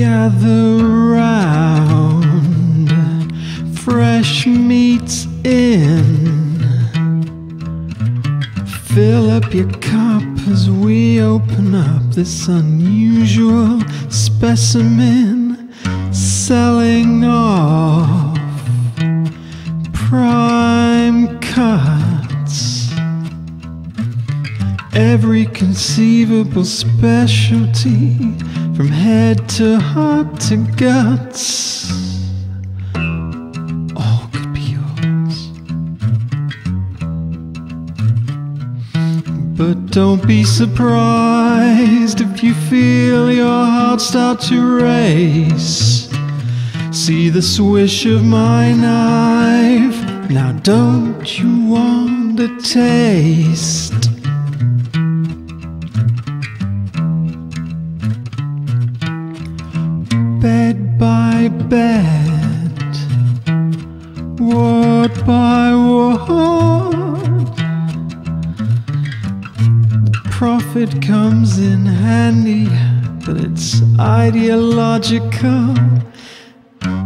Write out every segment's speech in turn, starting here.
gather round, fresh meats in. Fill up your cup as we open up this unusual specimen selling off prime cuts. Every conceivable specialty from head to heart to guts. All could be yours. But don't be surprised if you feel your heart start to race. See the swish of my knife. Now, don't you want a taste? By bed, word by word. Profit comes in handy, but it's ideological.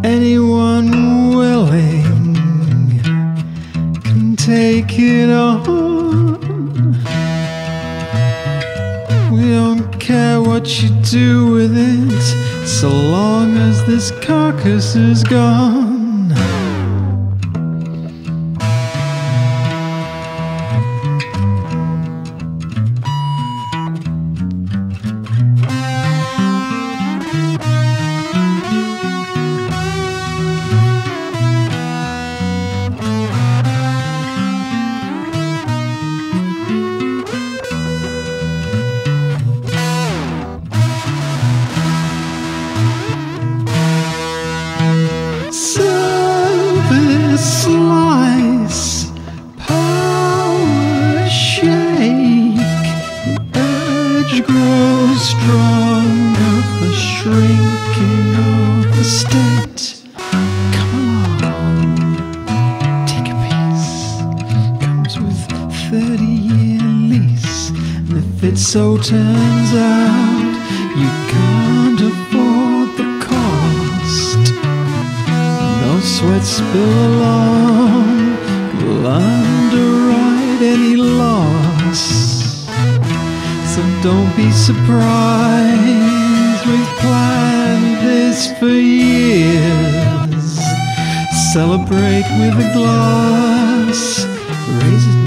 Anyone willing don't care what you do with it, so long as this carcass is gone. Service slice, power shake, urge grows stronger, the shrinking of the state. Come along, take a piece. Comes with 30 year lease, and if it so turns out you along will underwrite any loss. So don't be surprised, we've planned this for years. Celebrate with a glass, raise it